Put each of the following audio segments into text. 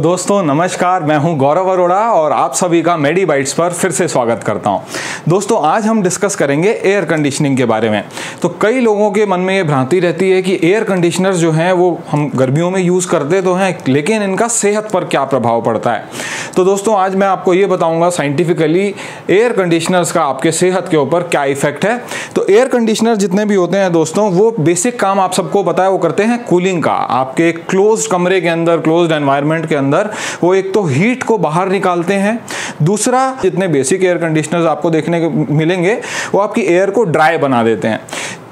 दोस्तों, नमस्कार, मैं हूँ गौरव अरोड़ा और आप सभी का मेडी बाइट्स पर फिर से स्वागत करता हूँ। दोस्तों, आज हम डिस्कस करेंगे एयर कंडीशनिंग के बारे में। तो कई लोगों के मन में ये भ्रांति रहती है कि एयर कंडीशनर जो हैं, वो हम गर्मियों में यूज़ करते तो हैं, लेकिन इनका सेहत पर क्या प्रभाव पड़ता है? तो दोस्तों, आज मैं आपको ये बताऊँगा साइंटिफिकली एयर कंडीशनर्स का आपके सेहत के ऊपर क्या इफ़ेक्ट है। तो एयर कंडीशनर जितने भी होते हैं दोस्तों, वो बेसिक काम आप सबको है, वो करते हैं कूलिंग का। आपके क्लोज कमरे के अंदर क्लोज एनवायरमेंट के अंदर, वो एक तो हीट को बाहर निकालते हैं। दूसरा, जितने बेसिक एयर कंडीशनर्स आपको देखने को मिलेंगे, वो आपकी एयर को ड्राई बना देते हैं।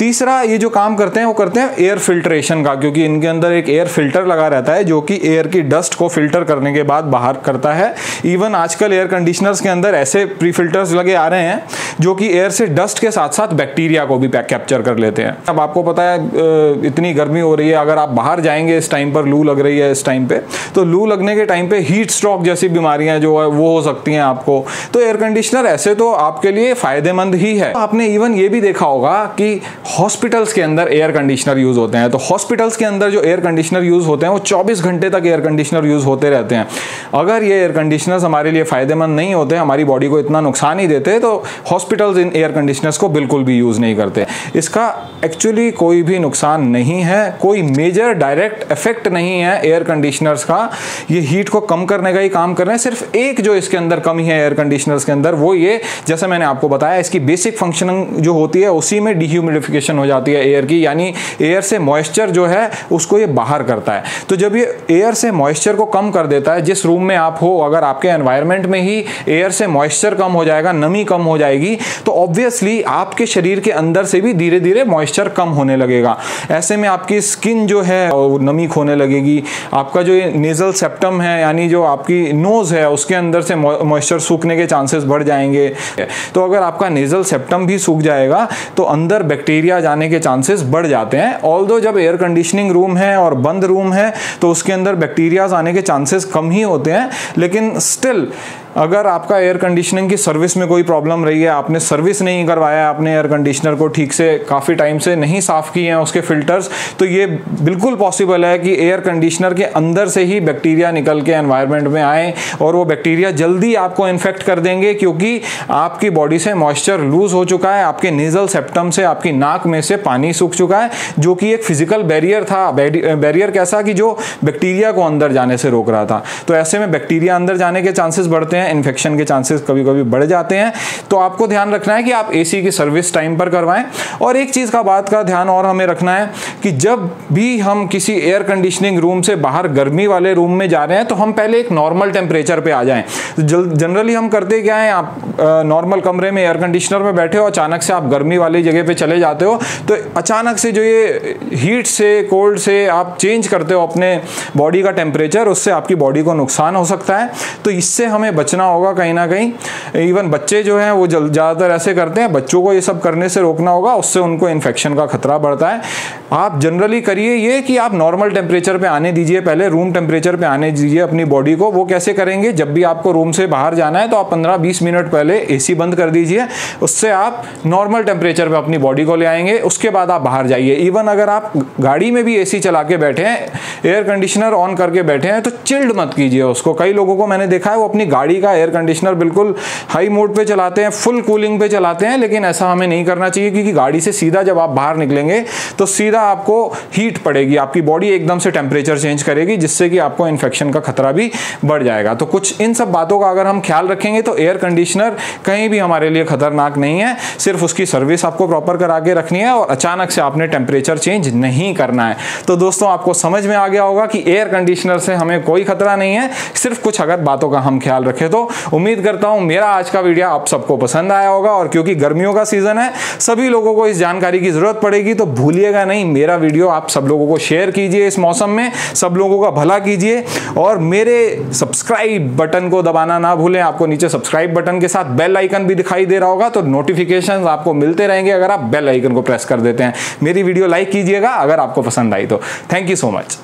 तीसरा ये जो काम करते हैं, वो करते हैं एयर फिल्ट्रेशन का, क्योंकि इनके अंदर एक एयर फ़िल्टर लगा रहता है, जो कि एयर की डस्ट को फ़िल्टर करने के बाद बाहर करता है। इवन आजकल एयर कंडीशनर्स के अंदर ऐसे प्री फिल्टर्स लगे आ रहे हैं, जो कि एयर से डस्ट के साथ साथ बैक्टीरिया को भी कैप्चर कर लेते हैं। अब आपको पता है इतनी गर्मी हो रही है, अगर आप बाहर जाएँगे इस टाइम पर, लू लग रही है इस टाइम पे तो लू लगने के टाइम पे हीट स्ट्रोक जैसी बीमारियाँ जो है, वो हो सकती हैं आपको। तो एयर कंडीशनर ऐसे तो आपके लिए फ़ायदेमंद ही है। आपने इवन ये भी देखा होगा कि हॉस्पिटल्स के अंदर एयर कंडीशनर यूज़ होते हैं। तो हॉस्पिटल्स के अंदर जो एयर कंडीशनर यूज़ होते हैं, वो 24 घंटे तक एयर कंडीशनर यूज़ होते रहते हैं। अगर ये एयर कंडीशनर्स हमारे लिए फ़ायदेमंद नहीं होते, हमारी बॉडी को इतना नुकसान ही देते तो हॉस्पिटल्स इन एयर कंडीशनर्स को बिल्कुल भी यूज़ नहीं करते। इसका एक्चुअली कोई भी नुकसान नहीं है, कोई मेजर डायरेक्ट इफ़ेक्ट नहीं है एयर कंडीशनर्स का। ये हीट को कम करने का ही काम कर रहे हैं। सिर्फ़ एक जो इसके अंदर कमी है एयर कंडीशनर्स के अंदर, वो ये, जैसे मैंने आपको बताया, इसकी बेसिक फंक्शनिंग जो होती है, उसी में डिह्यूमिडिफिकेशन हो जाती है एयर की, यानी एयर से मॉइस्चर जो है, उसको ये बाहर करता है। तो जब ये एयर से मॉइस्चर को कम कर देता है, जिस रूम में आप हो, अगर आपके एनवायरमेंट में ही एयर से मॉइस्चर कम हो जाएगा, नमी कम हो जाएगी तो ऑब्वियसली आपके शरीर के अंदर से भी धीरे धीरे मॉइस्चर कम होने लगेगा। ऐसे में आपकी स्किन जो है नमी खोने लगेगी। आपका जो नेजल सेप्टम है, यानी जो आपकी नोज़ है, उसके अंदर से मॉइस्चर सूखने के चांसेस बढ़ जाएँगे। तो अगर आपका नेजल सेप्टम भी सूख जाएगा तो अंदर बैक्टीरिया जाने के चांसेस बढ़ जाते हैं। ऑल जब एयर कंडीशनिंग रूम है और बंद रूम है तो उसके अंदर बैक्टीरियाज आने के चांसेस कम ही होते हैं। लेकिन स्टिल अगर आपका एयर कंडीशनिंग की सर्विस में कोई प्रॉब्लम रही है, आपने सर्विस नहीं करवाया, आपने एयर कंडीशनर को ठीक से, काफ़ी टाइम से नहीं साफ़ किए हैं उसके फिल्टर्स तो ये बिल्कुल पॉसिबल है कि एयर कंडीशनर के अंदर से ही बैक्टीरिया निकल के एनवायरनमेंट में आए और वो बैक्टीरिया जल्दी आपको इन्फेक्ट कर देंगे क्योंकि आपकी बॉडी से मॉइस्चर लूज हो चुका है, आपके नेजल सेप्टम से, आपकी नाक में से पानी सूख चुका है, जो कि एक फ़िज़िकल बैरियर था बैरियर कैसा कि जो बैक्टीरिया को अंदर जाने से रोक रहा था। तो ऐसे में बैक्टीरिया अंदर जाने के चांसेस बढ़ते हैं। हैं इन्फेक्शन के चांसेस कभी कभी बढ़ जाते हैं। तो आपको ध्यान रखना है कि आप एसी की सर्विस टाइम पर करवाएँ। और एक चीज़ का बात का ध्यान और हमें रखना है कि जब भी हम किसी एयर कंडीशनिंग रूम से बाहर गर्मी वाले रूम में जा रहे हैं तो हम पहले एक नॉर्मल टेम्परेचर पे आ जाएँ। जनरली हम करते क्या है, आप नॉर्मल कमरे में एयर कंडीशनर में बैठे हो, अचानक से आप गर्मी वाली जगह पे चले जाते हो तो अचानक से जो ये हीट से कोल्ड से आप चेंज करते हो अपने बॉडी का टेम्परेचर उससे आपकी बॉडी को नुकसान हो सकता है। तो इससे हमें बच बचना होगा कहीं ना कहीं। इवन बच्चे जो हैं, वो ज़्यादातर ऐसे करते हैं, बच्चों को ये सब करने से रोकना होगा, उससे उनको इन्फेक्शन का खतरा बढ़ता है। आप जनरली करिए ये कि आप नॉर्मल टेम्परेचर पे आने दीजिए पहले रूम टेम्परेचर पे आने दीजिए अपनी बॉडी को, वो कैसे करेंगे? जब भी आपको रूम से बाहर जाना है तो आप 15-20 मिनट पहले एसी बंद कर दीजिए, उससे आप नॉर्मल टेम्परेचर पे अपनी बॉडी को ले आएँगे, उसके बाद आप बाहर जाइए। इवन अगर आप गाड़ी में भी एसी चला के बैठे हैं एयर कंडीशनर ऑन करके बैठे हैं तो चिल्ड मत कीजिए उसको। कई लोगों को मैंने देखा है, वो अपनी गाड़ी का एयर कंडीशनर बिल्कुल हाई मोड पे चलाते हैं फुल कूलिंग पे चलाते हैं, लेकिन ऐसा हमें नहीं करना चाहिए, क्योंकि गाड़ी से सीधा जब आप बाहर निकलेंगे तो सीधा आपको हीट पड़ेगी, आपकी बॉडी एकदम से टेम्परेचर चेंज करेगी, जिससे कि आपको इन्फेक्शन का खतरा भी बढ़ जाएगा। तो कुछ इन सब बातों का अगर हम ख्याल रखेंगे तो एयर कंडीशनर कहीं भी हमारे लिए खतरनाक नहीं है। सिर्फ़ उसकी सर्विस आपको प्रॉपर करा के रखनी है और अचानक से आपने टेम्परेचर चेंज नहीं करना है। तो दोस्तों, आपको समझ में आ गया होगा कि एयर कंडीशनर से हमें कोई खतरा नहीं है। सिर्फ़ कुछ अगर बातों का हम ख्याल रखें तो उम्मीद करता हूँ मेरा आज का वीडियो आप सबको पसंद आया होगा। और क्योंकि गर्मियों का सीज़न है, सभी लोगों को इस जानकारी की ज़रूरत पड़ेगी तो भूलिएगा नहीं मेरा वीडियो आप सब लोगों को शेयर कीजिए इस मौसम में, सब लोगों का भला कीजिए और मेरे सब्सक्राइब बटन को दबाना ना भूलें। आपको नीचे सब्सक्राइब बटन के साथ बेल आइकन भी दिखाई दे रहा होगा तो नोटिफिकेशन आपको मिलते रहेंगे अगर आप बेल आइकन को प्रेस कर देते हैं। मेरी वीडियो लाइक कीजिएगा अगर आपको पसंद आई तो। Thank you so much